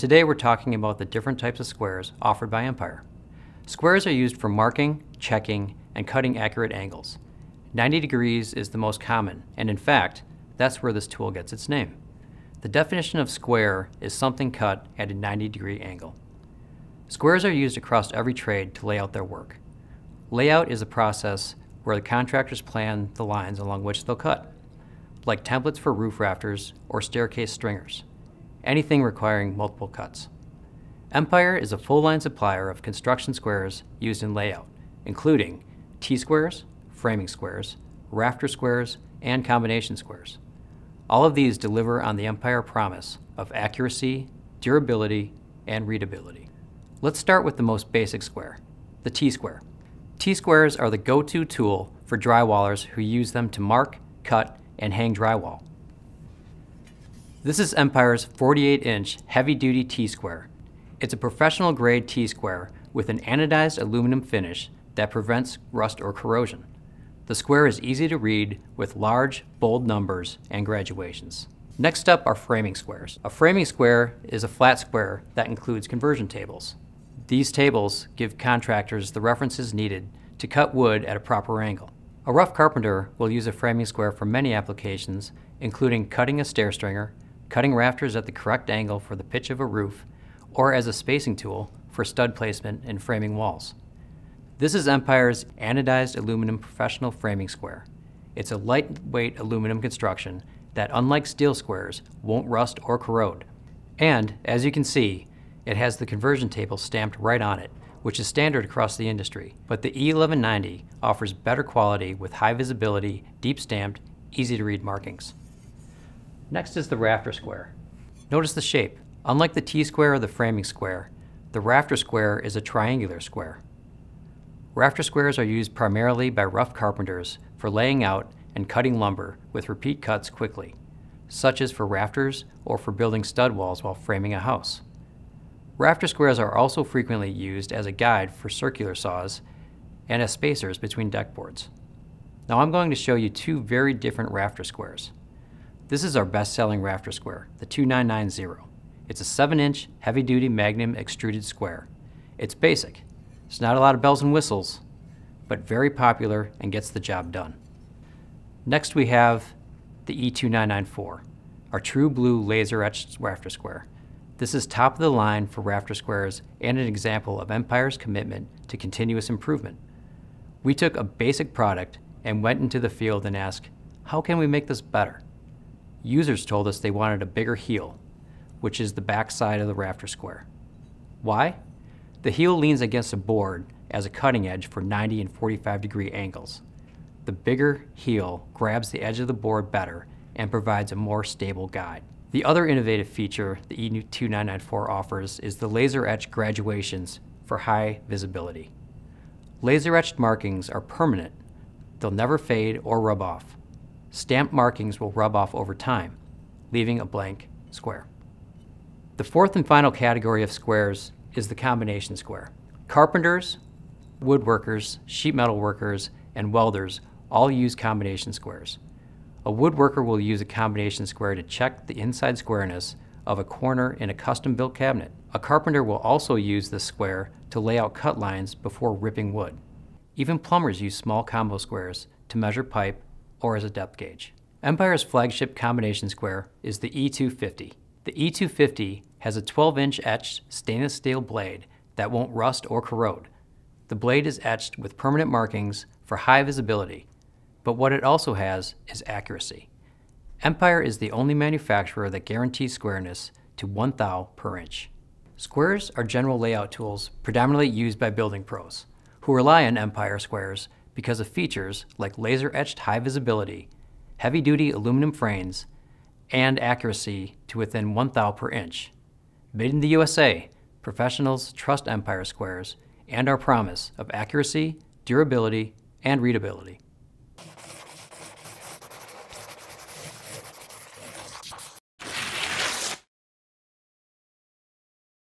Today we're talking about the different types of squares offered by Empire. Squares are used for marking, checking, and cutting accurate angles. 90 degrees is the most common, and in fact, that's where this tool gets its name. The definition of square is something cut at a 90 degree angle. Squares are used across every trade to lay out their work. Layout is a process where the contractors plan the lines along which they'll cut, like templates for roof rafters or staircase stringers, anything requiring multiple cuts. Empire is a full-line supplier of construction squares used in layout, including T-squares, framing squares, rafter squares, and combination squares. All of these deliver on the Empire promise of accuracy, durability, and readability. Let's start with the most basic square, the T-square. T-squares are the go-to tool for drywallers who use them to mark, cut, and hang drywall. This is Empire's 48-inch heavy-duty T-square. It's a professional grade T-square with an anodized aluminum finish that prevents rust or corrosion. The square is easy to read with large, bold numbers and graduations. Next up are framing squares. A framing square is a flat square that includes conversion tables. These tables give contractors the references needed to cut wood at a proper angle. A rough carpenter will use a framing square for many applications, including cutting a stair stringer, cutting rafters at the correct angle for the pitch of a roof, or as a spacing tool for stud placement in framing walls. This is Empire's anodized aluminum professional framing square. It's a lightweight aluminum construction that, unlike steel squares, won't rust or corrode. And, as you can see, it has the conversion table stamped right on it, which is standard across the industry. But the E1190 offers better quality with high visibility, deep stamped, easy to read markings. Next is the rafter square. Notice the shape. Unlike the T-square or the framing square, the rafter square is a triangular square. Rafter squares are used primarily by rough carpenters for laying out and cutting lumber with repeat cuts quickly, such as for rafters or for building stud walls while framing a house. Rafter squares are also frequently used as a guide for circular saws and as spacers between deck boards. Now I'm going to show you two very different rafter squares. This is our best-selling rafter square, the 2990. It's a 7-inch, heavy-duty magnum extruded square. It's basic. It's not a lot of bells and whistles, but very popular and gets the job done. Next we have the E2994, our true blue laser-etched rafter square. This is top of the line for rafter squares and an example of Empire's commitment to continuous improvement. We took a basic product and went into the field and asked, how can we make this better? Users told us they wanted a bigger heel, which is the back side of the rafter square. Why? The heel leans against a board as a cutting edge for 90 and 45 degree angles. The bigger heel grabs the edge of the board better and provides a more stable guide. The other innovative feature the E2994 offers is the laser etched graduations for high visibility. Laser etched markings are permanent. They'll never fade or rub off. Stamped markings will rub off over time, leaving a blank square. The fourth and final category of squares is the combination square. Carpenters, woodworkers, sheet metal workers, and welders all use combination squares. A woodworker will use a combination square to check the inside squareness of a corner in a custom-built cabinet. A carpenter will also use this square to lay out cut lines before ripping wood. Even plumbers use small combo squares to measure pipe or as a depth gauge. Empire's flagship combination square is the E250. The E250 has a 12-inch etched stainless steel blade that won't rust or corrode. The blade is etched with permanent markings for high visibility but what it also has is accuracy. Empire is the only manufacturer that guarantees squareness to 1 thou per inch. Squares are general layout tools predominantly used by building pros, who rely on Empire squares because of features like laser-etched high visibility, heavy-duty aluminum frames, and accuracy to within 1 thou per inch. Made in the USA, professionals trust Empire squares and our promise of accuracy, durability, and readability.